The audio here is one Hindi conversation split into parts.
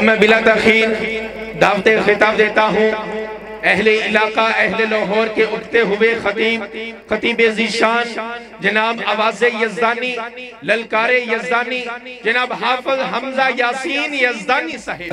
अब मैं बिला तखीर दावत खिताब देता हूँ। अहले इलाका, अहले लाहौर के उठते हुए खतीब खतीब जीशान, जनाब आवाज़ यजदानी, ललकारे यजदानी, जनाब हाफिज हमजा यासीन यजदानी साहिब।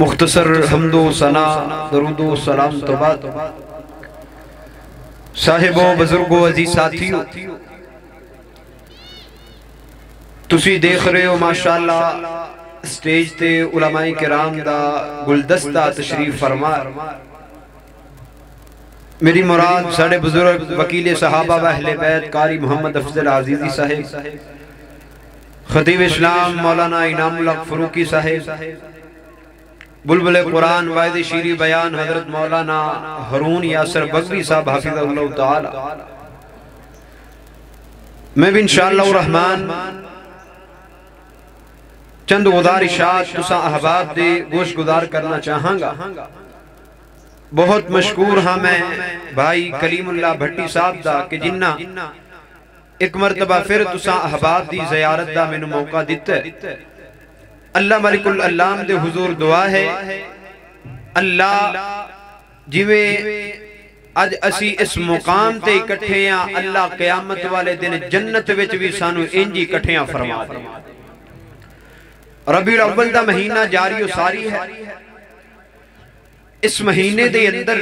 मुख्तसर हमदो सना दरुदो सलाम तो बाद साहिबो बुजुर्गो अजी साथियों ਤੁਸੀਂ ਦੇਖ ਰਹੇ ਹੋ ਮਾਸ਼ਾਅੱਲਾ ਸਟੇਜ ਤੇ ਉਲਮਾਏ ਕਿਰਾਮ ਦਾ ਗੁਲਦਸਤਾ ਤਸ਼ਰੀਫ ਫਰਮਾ मेरी मुराद साढ़े बुज़ुर्ग वकील सहाबा व बैत कारी मोहम्मद अफजल आजीजी साहेब, खतीब इस्लाम मौलाना इनामुल फरूकी साहेब, बुलबुल कुरान वायद शीरी बयान हज़रत मौलाना हरून यासर बगवी साहब हाफिज़ मैं भी रहमान, चंद गुजारिशात अहबाब दे गोश गुजार करना चाहांगा। बहुत मशहूर हाँ मैं, भाई कलीमुल्ला भट्टी साहब का कि जिन्ना एक मरतबा फिर तुसा अहबाब की जयारत का मैं मौका दिता अल्लाह मलिकुल अलाम के हजूर दुआ है, अल्लाह जिवे अज असी इस मुकाम से इकट्ठे हाँ अल्लाह कयामत वाले दिन जन्नत भी सू इंज इकट्ठे फरमा रबी रबल का महीना जारी सारी है। इस महीने के अंदर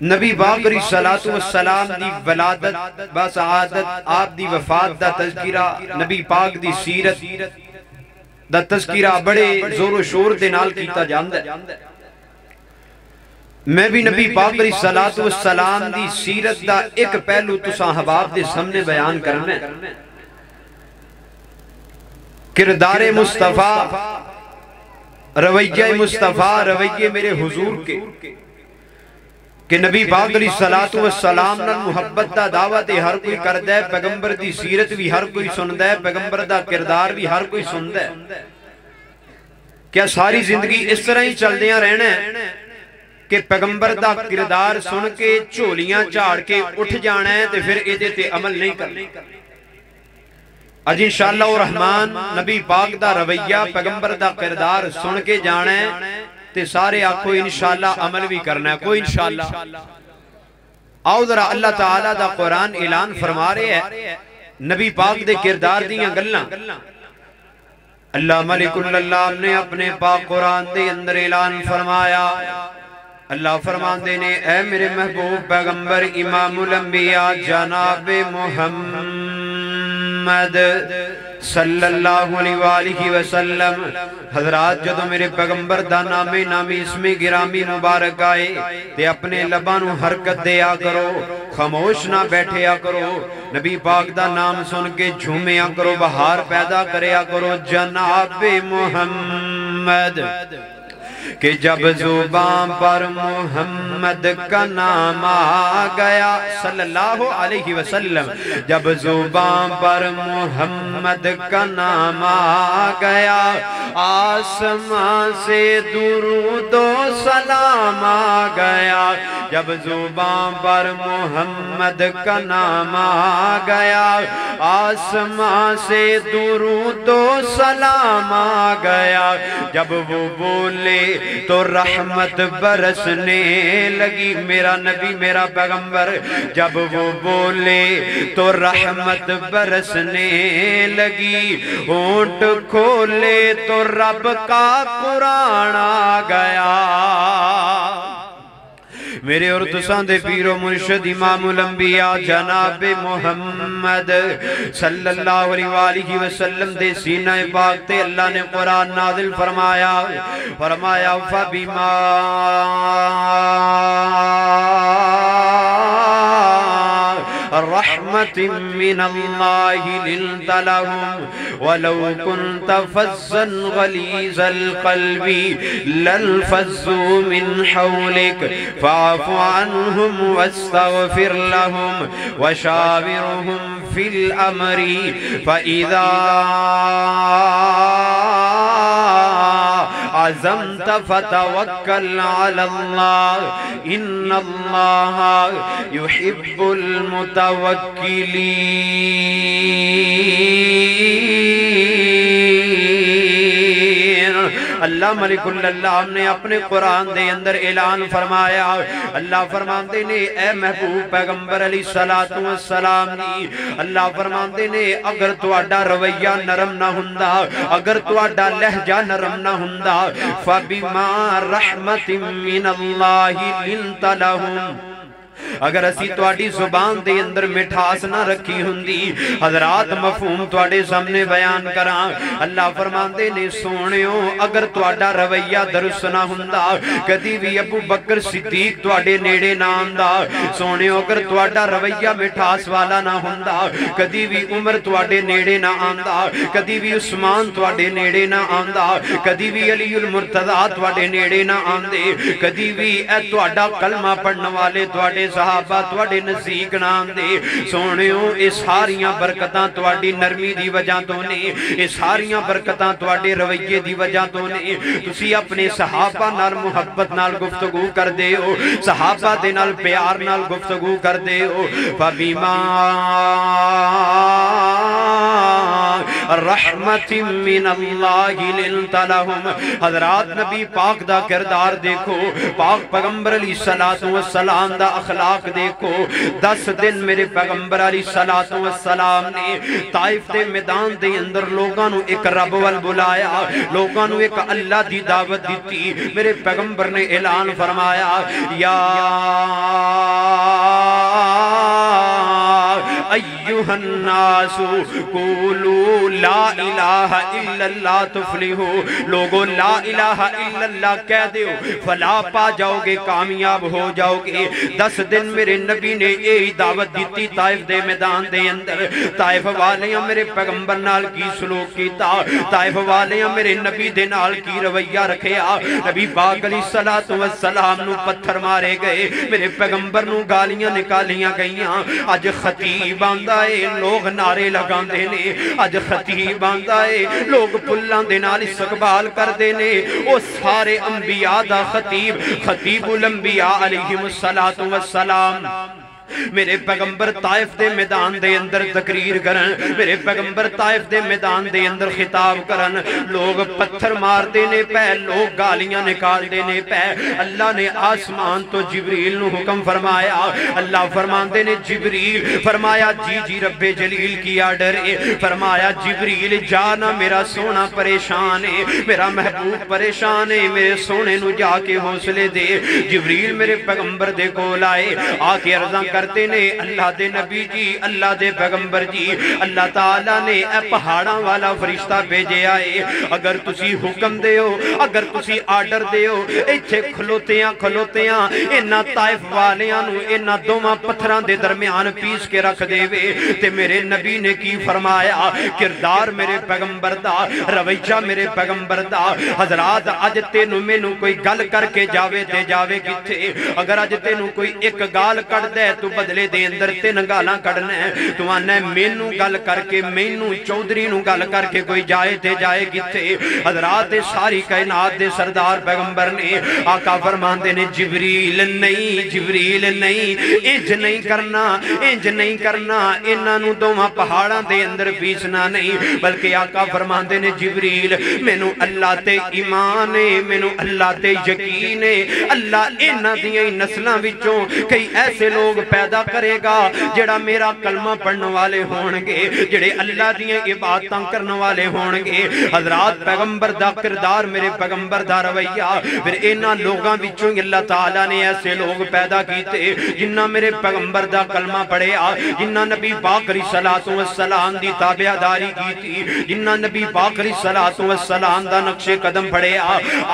नबी बाबरी सलातु सलाम दी वलादत बसआदत आप दी वफात दा तज़किरा, नबी पाक दी सीरत दा तज़किरा बड़े जोरो शोर दे नाल कीता जांदा है। मैं भी नबी पाक सलातु सलाम दी सीरत दा एक पहलू तुसा हबाब दे सामने बयान करना है। किरदार मुस्तफ़ा रवैया मुस्तफ़ा रवैये मेरे हुजूर के। कि। नबी पाक सलातु सलाम नाल मुहब्बत दा दावा ते हर कोई करदा है पैगंबर दी सीरत भी हर कोई सुनदा है पैगंबर दा किरदार भी हर कोई सुनदा है। क्या सारी ज़िंदगी इस तरह ही चलदियाँ रहना है कि पैगंबर दा किरदार सुन के झोलियाँ झाड़ के उठ जाना है ते फिर ते अमल नहीं करना। इंशाला रहमान, नबी पाक दा रवैया, पैगंबर दा किरदार सुन के जाना है ते सारे आखो इंशाला अमल भी करना है। कोई इंशाला आओ जरा अल्लाह ताला दा कुरान ऐलान फरमा रहे है। नबी पाक दे किरदार गल्लां। अल्लाह मलिकुल अल्लाह ने अपने पाक कुरान दे अंदर ऐलान फरमाया। अल्लाह फरमाते ने ए मेरे महबूब पैगंबर, इमामुल अंबिया, जनाब मोहम्मद। मोहम्मद वसल्लम। हजरात जो मेरे पैगंबर का नामे नामी इसमें गिरामी मुबारक आए, ते अपने लबा न हरकत दया करो, खामोश ना बैठे आ करो। नबी पाक दा नाम सुन के झूमे आ करो, बहार पैदा करे आ करो, जनाबे मुहम्मद। कि जब ज़ुबान पर मोहम्मद का नाम आ गया सल्लल्लाहु अलैहि वसल्लम। जब ज़ुबान पर मोहम्मद का नाम आ गया आसमां से दुरूदो सलाम आ गया। जब ज़ुबान पर मोहम्मद का नाम आ गया आसमां से दुरूदो सलाम आ गया। जब वो बोले तो रहमत बरसने लगी मेरा नबी, मेरा पैगंबर। जब वो बोले तो रहमत बरसने लगी। ऊँट खोले तो रब का कुरान आ गया। मेरे और तुसा दे पीरो मुर्शद इमामुल अंबिया जनाब मोहम्मद सल्लल्लाहु अलैहि वसल्लम दे सीना पाक ते अल्लाह ने कुरान नाजिल फरमाया। फरमाया फबिमा। रहमत मिन अल्लाह लिंत लहुम वलौ कुंत फज्जन गलीजल कल्बी ललफज्जू मिन हौलिक फाफु अन्हुम वस्तगफिर लहुम वशाविरहुम फिल अमरी फइदा अज़मत फतवक्कल अल्लाह इन्नल्लाह युहिब्बुल मुतवक्किलीन अल्लाह मलिक ने अपने कुरान के अंदर ऐलान फरमाया। अल्लाह फरमाते ने, ए महबूब पैगंबर अली सला तू सलाम अल्लाह फरमाते ने, अगर थोड़ा रवैया नरम ना हुंदा, अगर थोड़ा लहजा नरम ना हुंदा, फबिमा रहमतिम मिन अल्लाह लिंत ਅਗਰ ਅਸੀਂ ਤੁਹਾਡੀ ਜ਼ੁਬਾਨ ਦੇ ਅੰਦਰ ਮਿਠਾਸ ਨਾ ਰੱਖੀ ਹੁੰਦੀ ਹਜ਼ਰਤ ਮਫਹੂਮ ਤੁਹਾਡੇ ਸਾਹਮਣੇ ਬਿਆਨ ਕਰਾਂ ਅੱਲਾ ਫਰਮਾਉਂਦੇ ਨੇ ਸੋਹਣਿਓ ਅਗਰ ਤੁਹਾਡਾ ਰਵਈਆ ਦਰੁਸਤ ਨਾ ਹੁੰਦਾ ਕਦੀ ਵੀ ਅਬੂ ਬਕਰ ਸਿੱਦੀਕ ਤੁਹਾਡੇ ਨੇੜੇ ਨਾ ਆਂਦਾ ਸੋਹਣਿਓ ਅਗਰ ਤੁਹਾਡਾ ਰਵਈਆ ਮਿਠਾਸ ਵਾਲਾ ਨਾ ਹੁੰਦਾ ਕਦੀ ਵੀ ਉਮਰ ਤੁਹਾਡੇ ਨੇੜੇ ਨਾ ਆਂਦਾ ਕਦੀ ਵੀ ਉਸਮਾਨ ਤੁਹਾਡੇ ਨੇੜੇ ਨਾ ਆਂਦਾ ਕਦੀ ਵੀ ਅਲੀਉਲ ਮੁਰਤਜ਼ਾ ਤੁਹਾਡੇ ਨੇੜੇ ਨਾ ਆਂਦੇ ਕਦੀ ਵੀ ਇਹ ਤੁਹਾਡਾ ਕਲਮਾ ਪੜਨ ਵਾਲੇ ਤੁਹਾਡੇ सहाबा सोने सारिया बरकत नरमी की वजह तो ने। सारिया बरकत रवैये की वजह तो ने। अपने सहाबा न मुहब्बत नाल गुफ्तगु कर दे हो। सहाबा के प्यार गुफ्तगु कर दे हो हज़रत नबी पाक किरदार देखो, पाक पैगंबर अली सलातो सलाम अखलाक देखो। 10 दिन मेरे पैगंबर अली सलातो सलाम ने ताइफ मैदान दे अंदर लोगां एक रब वल बुलाया। लोगां एक अल्लाह दी दावत दी मेरे पैगंबर ने ऐलान फरमाया, या जाओगे, कामयाब हो जाओगे। दस दिन मेरे नबी ने यही दावत दी ताइफ दे मैदान दे अंदर। ताइफ वाले मेरे पैगंबर नाल की सलूक कीता। ताइफ वाले मेरे नबी दे नाल की रवैया रखिया नबी पाक अली सलातु व सलाम पत्थर मारे गए। मेरे पैगंबर गालियाँ निकालियाँ गईयां। अज खतीब लोग नारे लगाते ने अज खतीब आंदा है लोग फुलों के नाल इस्तकबाल करते ने सारे अंबिया का खतीब खतीबुल अंबिया अलैहिमुस्सलातु वस्सलाम मेरे पैगंबर ताइफ दे मैदान दे अंदर तकरीर करन, मेरे पैगंबर ताइफ दे मैदान दे अंदर खिताब करन। लोग पत्थर मारते ने पै, लोग गालियाँ निकालते ने पै। अल्लाह ने आसमान तो जिबरील नु हुक्म फरमाया। अल्लाह फरमाते ने, जिबरील, फरमाया, जी जी, रब्बे जलील की आर्डर है फरमाया, जिबरील जाना मेरा सोना परेशान है मेरा महबूब परेशान है मेरे सोने नु जाके हौसले दे। जिबरील मेरे पैगंबर दे कोल आए। आके अर्जा करते ने अल्लाह दे नबी जी, अल्लाह दे पैगंबर जी, अल्लाह ताला ने पहाड़ा वाला फरिश्ता भेजे आए। अगर तुसी हुक्म दो अगर तुसी आर्डर दो इतने खलोते खलोतिया इन्हों ताइफ वालिया इन्हों दोवों पत्थर के दरम्यान पीस के रख देवे। ते मेरे नबी ने की फरमाया, किरदार मेरे पैगंबर का रवैया मेरे पैगंबर का हजरात, अज तेन मेनू कोई गल करके जावे ते जावे कितने अगर अज तेन कोई एक गाल कट दे तू बदले दे अंदर तीन गालां कढ़ना है तू आना मैनू गल करके मैनू चौधरी गल करके कोई जाए ते जाए किथे हजरात सारी कायनात दे सरदार पैगंबर ने आका फरमांदे ने जिबरील नहीं जिबरील नहीं इंज नहीं करना इंज नहीं करना इन्हां नु दोवां पहाड़ां अंदर पीसना नहीं बल्कि आका फरमाते ने जिबरील मैनू अल्लाह ते ईमान है मैनू अल्लाह ते यकीन है अल्लाह इन्हां दी नस्लां कई ऐसे लोग पैदा करेगा जेड़ा मेरा कलमा पढ़ने वाले होंगे जड़े अल्लाह दियाँ इबादत करने वाले हो गए हजरात पैगंबर का किरदार मेरे पैगंबर का रवैया फिर इन्होंने लोगों बिचों अल्लाह तला ने ऐसे लोग पैदा किए जिन्ना मेरे पैगंबर का कलमा पढ़िया जिन्ना नबी बाकरी सलाह तो सलाम की ताबेदारी की जिन्ना नबी बाकरी सलाह तो सलाम का नक्शे कदम फड़िया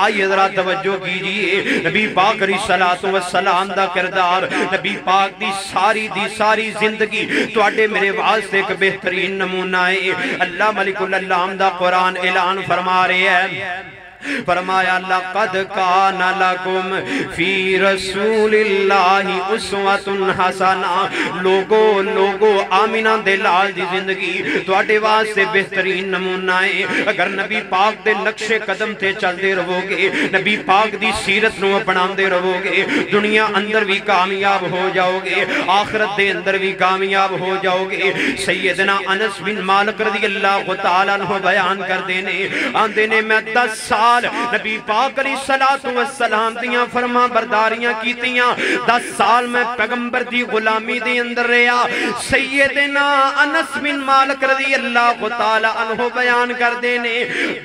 आई जरा तवज्जो कीजिए नबी पाकरी सलाह तो सलाम का किरदार नबी पाक की दी सारी दी सारी ज़िंदगी थोड़े मेरे वास्ते एक बेहतरीन नमूना है। अल्लाह मलिकुल अल्लाह दा कुरान ऐलान फरमा रहे हैं। फरमाया लकद कान लकुम फी रसूलिल्लाहि उस्वतुन हसना लोगो लोगो आमिना दे लाल दी जिंदगी ਤੁਹਾਡੇ ਵਾਸਤੇ ਬਿਹਤਰੀਨ ਨਮੂਨਾ ਹੈ ਅਗਰ ਨਬੀ ਪਾਕ ਦੇ ਨਕਸ਼ੇ ਕਦਮ ਤੇ ਚੱਲਦੇ ਰਹੋਗੇ ਨਬੀ ਪਾਕ ਦੀ ਸੀਰਤ ਨੂੰ ਅਪਣਾਉਂਦੇ ਰਹੋਗੇ ਦੁਨੀਆ ਅੰਦਰ ਵੀ ਕਾਮਯਾਬ ਹੋ ਜਾਓਗੇ ਆਖਰਤ ਦੇ ਅੰਦਰ ਵੀ ਕਾਮਯਾਬ ਹੋ ਜਾਓਗੇ ਸੈਯਦਨਾ ਅਨਸ ਬਿਨ ਮਾਲਿਕ ਰਜ਼ੀ ਅੱਲਾਹੁ ਤਾਲਾ ਅਨਹु ਬਿਆਨ ਕਰਦੇ ਨੇ ਆਂਦੇ ਨੇ ਮੈਂ 10 ਸਾਲ साल। नबी पाक अली सलातु वसलाम दियाँ फरमा बर्दारियाँ कीतियाँ। 10 साल मैं पैगंबर दी गुलामी दे अंदर रहया सैयदना अनस बिन मालिक रज़ी अल्लाह तआला अनहु बयान करदे ने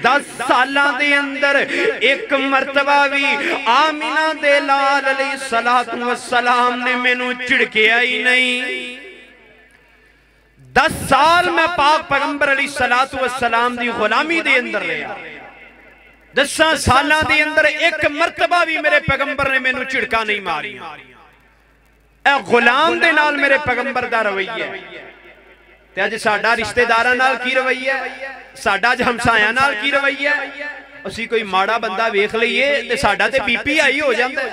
10 सालां दे अंदर एक मर्तबा भी आमिना दे लाल अली सलातु वसलाम ने मेनू झिड़किया ही नहीं। दस साल मैं पाक पैगंबर अली सलातू सलाम दी गुलामी दे अंदर रहा। ਦਸਾਂ, ਸਾਲਾਂ ਦੇ ਅੰਦਰ ਇੱਕ ਮਰਤਬਾ ਵੀ ਮੇਰੇ ਪੈਗੰਬਰ ਨੇ ਮੈਨੂੰ ਝਿੜਕਾ ਨਹੀਂ ਮਾਰੀਆਂ। ਇਹ ਗੁਲਾਮ ਦੇ ਨਾਲ ਮੇਰੇ ਪੈਗੰਬਰ ਦਾ ਰਵਈਆ ਤੇ ਅੱਜ ਸਾਡਾ ਰਿਸ਼ਤੇਦਾਰਾਂ ਨਾਲ ਕੀ ਰਵਈਆ ਸਾਡਾ ਅੱਜ ਹਮਸਾਇਆਂ ਨਾਲ ਕੀ ਰਵਈਆ ਅਸੀਂ ਕੋਈ ਮਾੜਾ ਬੰਦਾ ਵੇਖ ਲਈਏ ਤੇ ਸਾਡਾ ਤੇ ਬੀਪੀ ਆਈ ਹੋ ਜਾਂਦਾ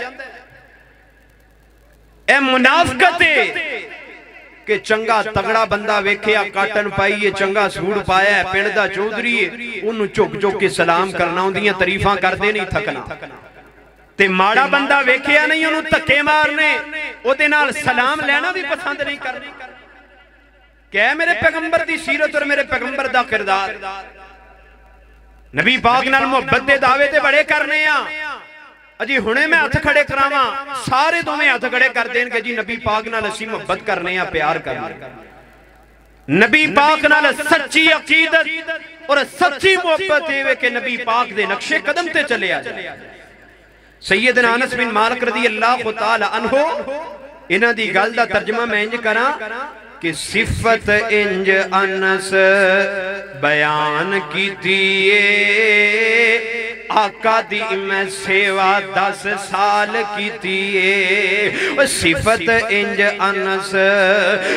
ਇਹ ਮੁਨਾਫਕਤ ਹੈ ਕਿ ਚੰਗਾ ਤਗੜਾ ਬੰਦਾ ਵੇਖਿਆ, ਕਾਟਨ ਪਾਈਏ ਚੰਗਾ ਸੂਟ ਪਾਇਆ ਪਿੰਡ ਦਾ ਚੌਧਰੀ ਉਹਨੂੰ ਝੁਕ ਝੁਕ ਕੇ ਸਲਾਮ ਕਰਨਾ ਉਹਦੀਆਂ ਤਾਰੀਫਾਂ ਕਰਦੇ ਨਹੀਂ ਥਕਣਾ। ਤੇ ਮਾੜਾ ਬੰਦਾ ਵੇਖਿਆ ਨਹੀਂ, ਉਹਨੂੰ ਧੱਕੇ ਮਾਰਨੇ, ਉਹਦੇ ਨਾਲ ਸਲਾਮ ਲੈਣਾ ਵੀ ਪਸੰਦ ਨਹੀਂ ਕਰਨਾ। ਕਹਿ ਮੇਰੇ ਪੈਗੰਬਰ ਦੀ ਸੀਰਤ ਔਰ ਮੇਰੇ ਪੈਗੰਬਰ ਦਾ ਕਿਰਦਾਰ। ਨਬੀ ਪਾਕ ਨਾਲ ਮੁਹੱਬਤ ਦੇ ਦਾਅਵੇ ਤੇ ਬੜੇ ਕਰਨੇ ਆ। ਅਜੀ ਹੁਣੇ ਮੈਂ ਹੱਥ ਖੜੇ ਕਰਾਵਾਂ ਸਾਰੇ ਦੋਵੇਂ ਹੱਥ ਖੜੇ ਕਰ ਦੇਣਗੇ ਜੀ ਨਬੀ ਪਾਕ ਨਾਲ ਅਸੀਂ ਮੁਹੱਬਤ ਕਰਨੇ ਆ ਪਿਆਰ ਕਰਨੇ ਨਬੀ ਪਾਕ ਨਾਲ ਸੱਚੀ ਅਕੀਦਤ ਔਰ ਸੱਚੀ ਮੁਹੱਬਤ ਇਹ ਕਿ ਨਬੀ ਪਾਕ ਦੇ ਨਕਸ਼ੇ ਕਦਮ ਤੇ ਚੱਲਿਆ ਜਾਏ ਸੈਯਦਨਾ ਅਨਸ ਬਿਨ ਮਾਲਿਕ ਰਜ਼ੀ ਅੱਲਾਹੁ ਤਾਲਾ ਅਨਹੂ ਇਹਨਾਂ ਦੀ ਗੱਲ ਦਾ ਤਰਜਮਾ ਮੈਂ ਇੰਜ ਕਰਾਂ ਕਿ ਸਿਫਤ ਇੰਜ ਅਨਸ ਬਿਆਨ ਕੀਤੀ ਏ आका दी मैं सेवा दस साल की सिफत इंज अनस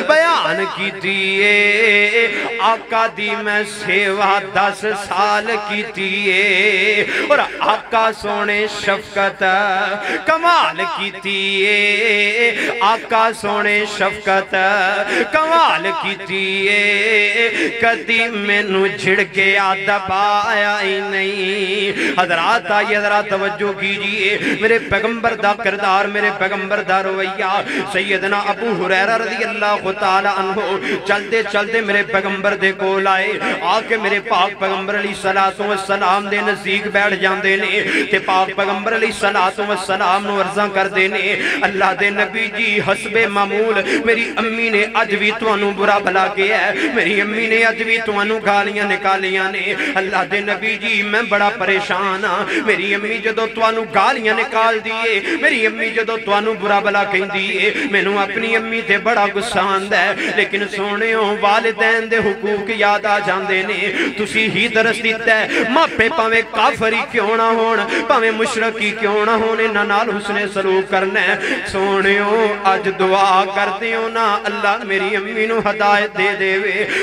बयान की आका दी मैं सेवा दस साल की और आका सोने शफकत कमाल की आका सोने शफकत कमाल की कदी मैनू झिड़के दबाया ही नहीं। हजरात आई हजरा तवज्जो कीजिए। मेरे पैगंबर का किरदार, मेरे पैगंबर का रवैया। सैयदना अबू हुरैरा रज़ी अल्लाह तहो चलते चलते मेरे पैगंबर दे कोल आए। आके मेरे पाक पैगंबर अली सलातो सलाम दे नज़दीक बैठ जांदे ने ते पाक पैगंबर अली सलातो सलाम नु अर्जा करदे ने, अल्लाह दे नबी जी, हसबे मामूल, मेरी अम्मी ने अज भी तुहानू बुरा भला किया है। मेरी अम्मी ने अज भी तुहानू गालियाँ निकालियाँ ने। अल्लाह दे नबी जी, मैं बड़ा परेशान जाना मेरी अम्मी जो तुम गालियाँ निकाल दिए, मेरी अम्मी जो तुम बुरा भला कहती है मैनु अपनी अम्मी से बड़ा गुस्सा आंदा है। लेकिन सोने वालदैन के हकूक याद आ जाते ने। तुम ही दरस दिता है, मापे भावे काफरी क्यों ना हो भावे मुशरकी क्यों ना हो उसने सलूक करना है। सोने अज दुआ कर दा अल्लाह मेरी अम्मी हदायत दे दे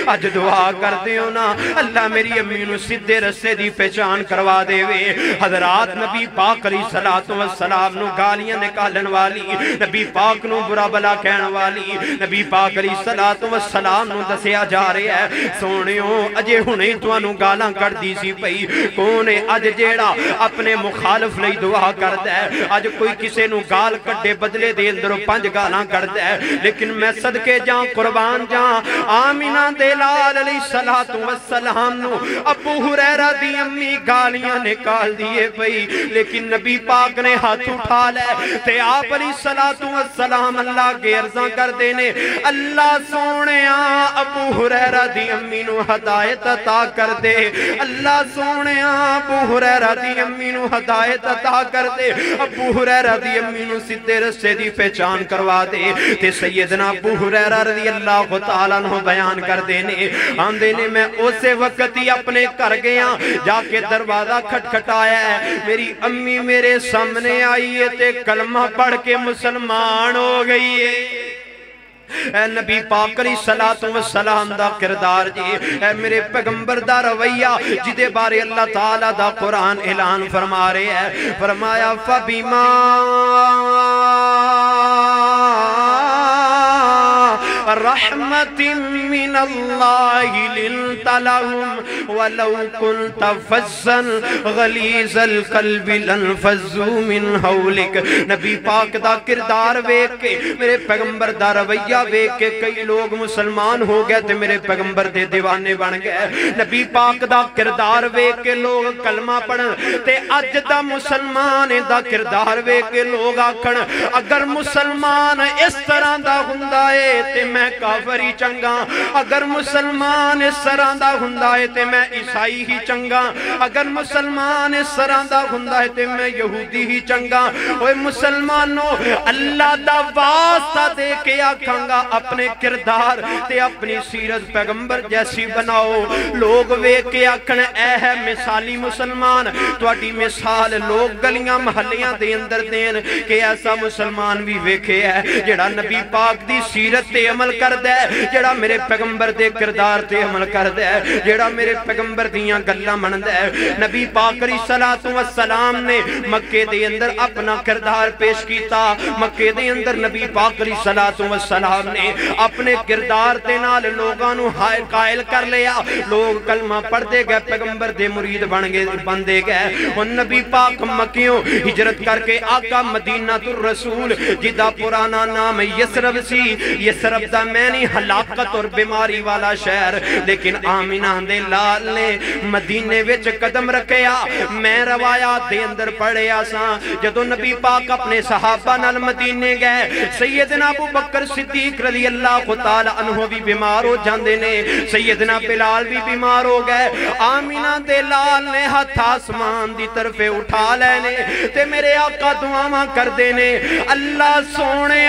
अज दुआ कर दा अल्लाह मेरी अम्मी सीधे रस्से की पहचान करवा दे ਹਜ਼ਰਤ ਨਬੀ ਪਾਕ ਅਲੀ ਸਲਾਤੁ ਵਸਲਾਮ ਨੂੰ ਗਾਲੀਆਂ ਨਿਕਾਲਣ ਵਾਲੀ ਨਬੀ ਪਾਕ ਨੂੰ ਬੁਰਾ ਭਲਾ ਕਹਿਣ ਵਾਲੀ ਨਬੀ ਪਾਕ ਅਲੀ ਸਲਾਤੁ ਵਸਲਾਮ ਨੂੰ ਦੱਸਿਆ ਜਾ ਰਿਹਾ ਹੈ ਸੋਹਣਿਓ ਅਜੇ ਹੁਣੇ ਤੁਹਾਨੂੰ ਗਾਲਾਂ ਕੱਢਦੀ ਸੀ ਪਈ ਕੌਣ ਹੈ ਅੱਜ ਜਿਹੜਾ ਆਪਣੇ ਮੁਖਾਲਫ ਲਈ ਦੁਆ ਕਰਦਾ ਹੈ ਅੱਜ ਕੋਈ ਕਿਸੇ ਨੂੰ ਗਾਲ ਕੱਢੇ ਬਦਲੇ ਦੇ ਅੰਦਰੋਂ ਪੰਜ ਗਾਲਾਂ ਕੱਢਦਾ ਹੈ ਲੇਕਿਨ ਮੈਂ ਸਦਕੇ ਜਾਂ ਕੁਰਬਾਨ ਜਾਂ ਆਮੀਨਾ ਦੇ ਲਾਲ ਅਲੀ ਸਲਾਤੁ ਵਸਲਾਮ ਨੂੰ ਅਬੂ ਹੁਰੈਰਾ ਦੀ ਅੰਮੀ ਗਾਲੀਆਂ निकाल दिए भाई लेकिन नबी पाक ने हाथ उठा ले। ते आप अली सलातू सलाम अल्लाह के अर्जा कर देने अल्लाह सोने अबू हुरैरा दी अम्मी हदायत अता कर दे अल्लाह सोने अबू हुरैरा दी अम्मी हदायत अता कर दे अबू हुरैरा दी अम्मी सीधे रस्ते की पहचान करवा दे। ते सैयदना अबू हुरैरा रज़ी अल्लाह तआला नु बयान कर देने आंदे ने, मैं उस वक्त ही अपने घर गया, जाके दरवाज़ा खटका खटखटाया मेरी अम्मी मेरे सामने आई है ते कलमा पढ़ के मुसलमान हो गई है। नबी पाकरी सलात सलाम दा किरदार जी। है मेरे पैगंबर दा रवैया, जिदे बारे अल्लाह ताला दा कुरान ऐलान फरमा रहे है। फरमाया, फबीमा। रहमत मिन अल्लाह लिलतलहुम वलौ कुंत फज्जन गलीजल कल्बि लनफजू मिन हौलिक नबी पाक दा किरदार वेख के मेरे पैगंबर दा रवैया वेख के कई लोग मुसलमान हो गए ते मेरे पैगंबर दे दीवाने बन गए नबी पाक दा किरदार वेख के लोग कलमा पढ़न ते अज दा मुसलमान दा किरदार वेख के लोग आखन अगर मुसलमान इस तरह हुंदा है ते मैं काफर ही चंगा अगर मुसलमान इस तरह है तो मैं ईसाई ही चंगा अगर मुसलमान इस तरह है तो मैं यहूदी ही चंगा और मुसलमानों अल्लाह का वास्ता दे के आखागा अपने किरदार ते अपनी सीरत पैगंबर जैसी बनाओ लोग वेख के आखन ए है मिसाली मुसलमान थोड़ी मिसाल लोग गलियाँ महलियाँ दे अंदर देन के ऐसा मुसलमान भी वेखे है जड़ा नबी पाक की सीरत ते अमल कर दे जेड़ा मेरे पैगंबर के किरदार से अमल कर दे जेड़ा मेरे पैगंबर दियाँ गल् मनता है। नबी पाकरी सलाह तो सलाम ने मक्के के अंदर अपना किरदार पेश किया मक्के के अंदर नबी पाकरी सलाह तो सलाम ने अपने किरदार के नाल लोगों कायल कर लिया। लोग कलमा पढ़ते गए, पैगंबर के मुरीद बन गए बनते गए। और नबी पाक मक्यों हिजरत करके आका मदीना तुर रसूल, जिदा पुराना नाम यसरब सी। यसरब पता मैं नहीं हलाकत और बीमारी वाला शहर। लेकिन आमिना दे लाल ने मदीने विच कदम रखया। मैं रवाया दे अंदर पढ़िया सा। जदों नबी पाक अपने सहाबा नाल मदीने गए, सैयदना अबू बकर सिद्दीक रज़ी अल्लाह तआला अनहु भी बीमार हो जाते ने। सैयदना बिलाल भी बीमार हो गए। आमिना दे लाल ने हथ आसमान की तरफ़ उठा लेने ते मेरे आका दुआवां करदे ने अल्लाह सोने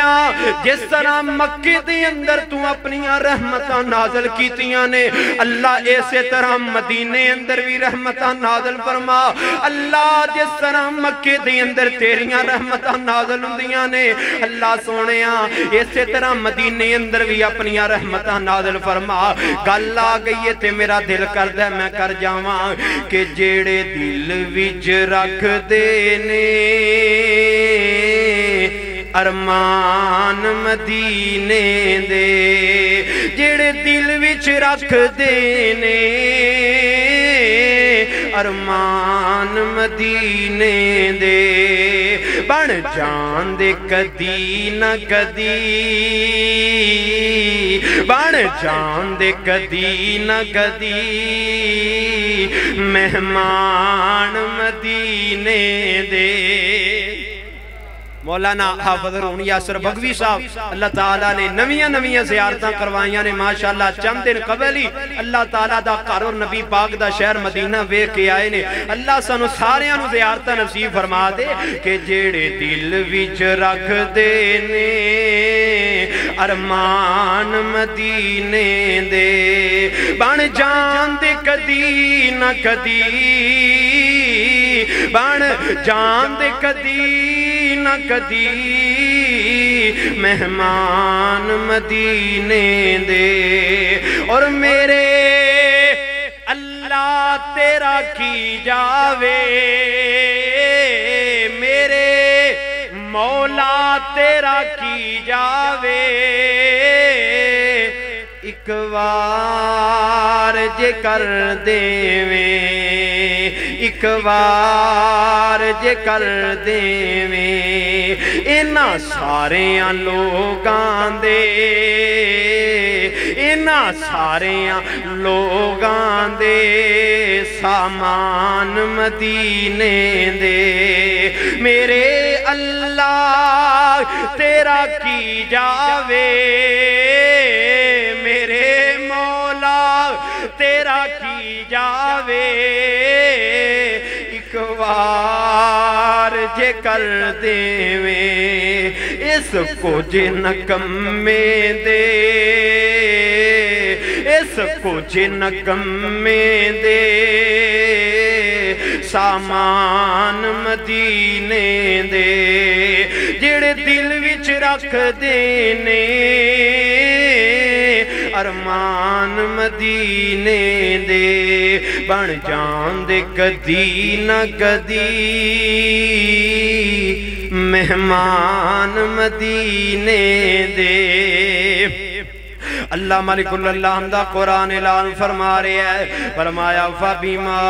जिस तरह मक्के अंदर तू अपन रहमत नाजल कीतिया ने। अल्लाह इस तरह मदीने अंदर भी रहमत नाजल फरमा। अल्लाह जिस तरह मके अंदर तेरिया रहमत नाजल होंदिया ने। अल्लाह सोने इस तरह मदीने अंदर भी अपन रहमत नाजल फरमा। गल आ गई है मेरा दिल कर दे मैं कर जावा के जेड़े दिल बिच रख देने अरमान मदीने दे जेड़े दिल विच रख देने अरमान मदीने दे बन जान दे कदी न कदी बन जान दे कदी न कदी मेहमान मदीने दे मौलाना हाफज रून यासर बगवी साहब अल्लाह ताला ने नवियाँ नवियाँ जियारतां करवाइयाँ ने माशाअल्लाह चंद दिन कबल ही अल्लाह ताला दा घर और नबी पाक दा शहर मदीना वेख के आए ने। अल्लाह सानू सारियाँ जियारतां नसीब फरमा दे कि जेड़े दिल विच रख दे ने अरमान मदीने दे। बन जान दे कदी न कदी बन जान दे कदी न कदी। मेहमान मदीने दे। और मेरे अल्लाह तेरा की जावे। मेरे मौला तेरा की जावे। एक बार जे कर देवे। बार जे कर देवे। इना सारे लोगां दे। इना सारे लोगां दे। सामान मदीने दे। मेरे अल्लाह, तेरा की जावे? मेरे मौला, तेरा की जावे? एक बार जे कर देवे इस कुछ नकमे दे। सामान मदीने दे जेड़े दिल विच रख देने अरमान मदीने दे। बन जान दे कदी न कदी। मेहमान मदीने दे। अल्लाह मालिकुल अल्लाह हमदा कुरान ऐलान फरमा रहा है। फरमाया फबीमा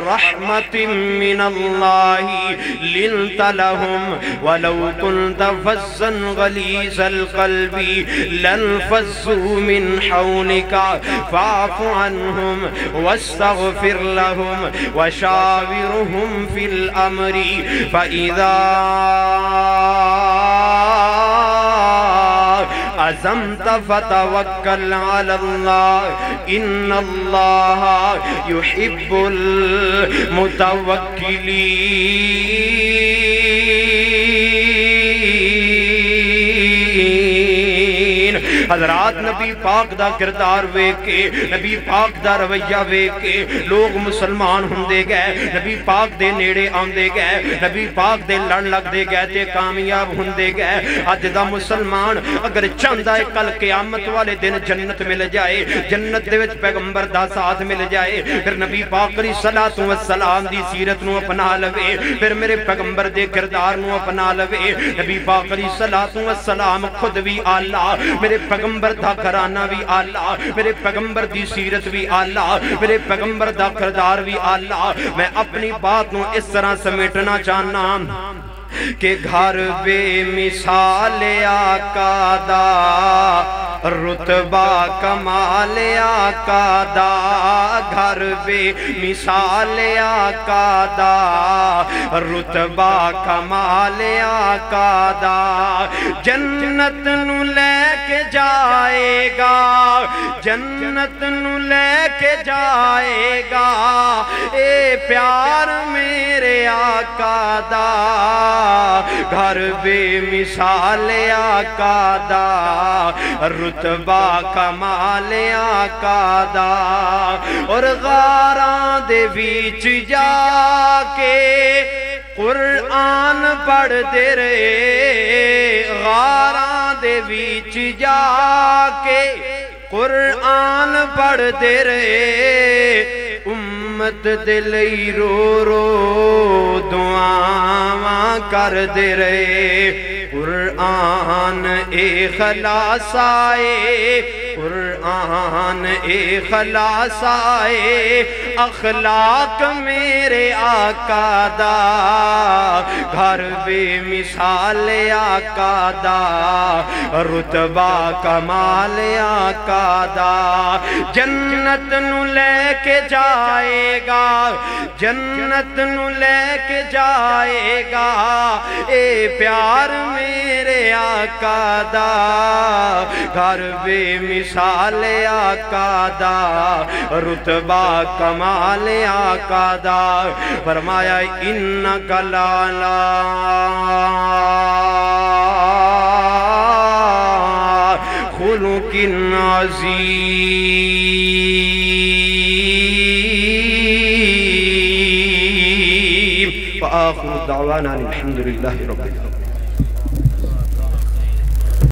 रहमत मिन अल्लाह लिंत लहुम वलौ कुंत फस्सन गलीज़ल क़ल्बी लनफस्सू मिन हौलिका फ़ाफ़ु अन्हुम वस्तगफिर लहुम वशाविरहुम फिल अमरी फ़इज़ा अज़मत फतवक्कल अल्लाह इन्नल्लाह युहिब्बुल मुतवक्किलीन हजरात नबी पाक दा किरदार वेख के, नबी पाक दा रवैया वेख के लोग मुसलमान हुंदे गए नबी पाक दे नेड़े आंदे गए नबी पाक दे लड़ लगदे गए ते कामयाब हुंदे गए अज दा मुसलमान अगर चाहता है कल क्यामत वाले दिन जन्नत मिल जाए, जन्नत पैगंबर दा साथ मिल जाए, फिर नबी पाक दी सलातु व सलाम दी सीरत नु अपना लवे, फिर मेरे पैगंबर दे किरदार नु अपना लवे, नबी पाक दी सलातु व सलाम खुद भी आला, मेरे पैगंबर दा घराना भी आला, मेरे पैगंबर की सीरत भी आला, मेरे पैगंबर का किरदार भी आला। मैं अपनी बात न इस तरह समेटना चाहना के घर बेमिसाल आका दा। रुतबा कमाल आका दा, घर बेमिसाल आका दा। रुतबा कमाल आका दा, जन्नत नु लेके जाएगा, जन्नत नु जाएगा। ए प्यार मेरे आका दा। घर बेमिसाल आका दा रुतबा कमाल आका दा और गारा दे बीच जाके कुरआन पढ़ते रहे, गारा दे बीच जाके कुरआन पढ़ते रहे। उम्मत दे लई रो रो दुआवां करदे रहे कुरआन ए खलासाए आन ए खलासाए अखलाक मेरे आका दा घर बेमिसाल आका दा रुतबा कमाल आका दा जन्नत नु जाएगा, जन्नत नु जाएगा, ए प्यार मेरे आका दा घर बेमिसाल आका दा रुतबा कमाल आका दा फरमाया इन कलाला। खुलू की नाजी आखिर दावाना अल्हम्दुलिल्लाह रब्बिल